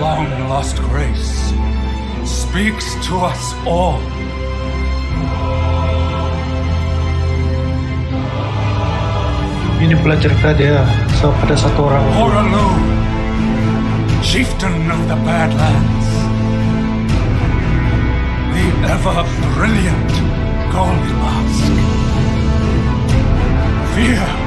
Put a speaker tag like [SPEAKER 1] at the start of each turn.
[SPEAKER 1] long lost grace speaks to us all.
[SPEAKER 2] Ini pula cerita dia so, pada satu orang
[SPEAKER 1] Hoarah Loux, chieftain of the Badlands. The ever brilliant Gold Mask. Fear